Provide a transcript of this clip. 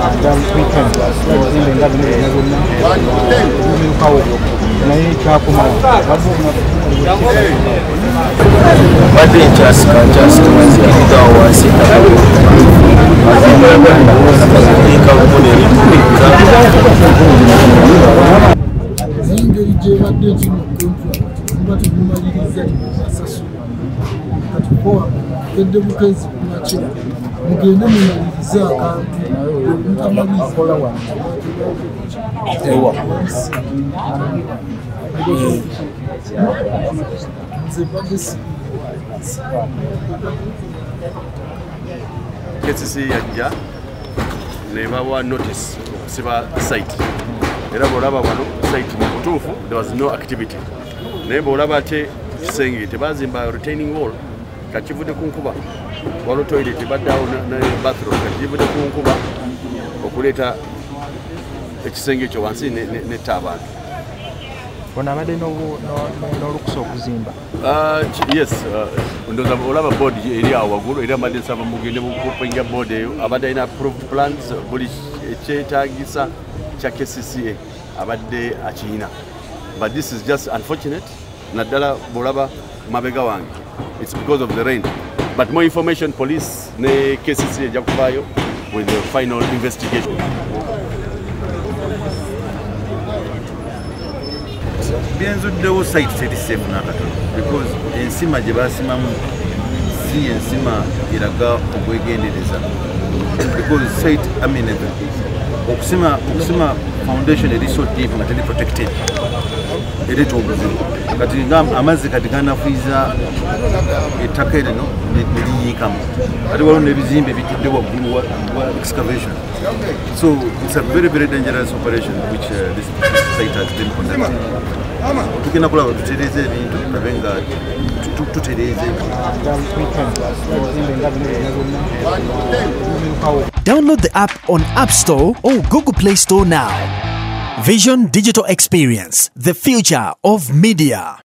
that weekend bazinda endabirira zonna omukawo naye ekyakomawo badde nkyasika nkyasikaza ndigawo wansi engeri gyebadde ekinu muba temumaliriza temumasasula katukoa kedde butezi kumakya mugende mumalirize akantu mutamaliza nze badde si KCC yajja nebawa notice okusiba site era bwolaba wano site mu butuufu there was no activity naye bwolaba ate kisenge tebazimba retaining wall kakivudde ku nkuba. Waliwo toilet baddeawo ne bathroom kakivudde ku nkuba okuleeta ekisenge ekyo wansi ne- ne- netta abantu ono abadde n'olukusa okuzimba. Ch- yes uh, ndoza olaba board eri awo waggulu era mbadde nsaba mugende kupinga board eyo abadde alina approved plans buli ekyetagisa kya kcca abadde akiyina but this is just unfortunate naddala bwolaba mabega wange. Its because of the rain. But more information police ne kcc ejja kuvaayo with the final investigation. Byenzuddewo site teri safe nakatono because ensima gye basimamu si ensima eraga okwegendereza because site mean, okusima okusima foundation eri so deep nga teri protected. Ereeta obuzibu kati nga amazzi kati ganafuiza ettaka erino neliyiikamu ate waliwo n'ebizimbe bitudde waggulu wa excavation. So it's a very very dangerous operation which uh, this site has been conducted tugenda kulaba tutereeza ebintu tulabe nga tu- tu- tutereeza Download the app on App Store or Google Play Store now. Vision Digital Experience, the future of media.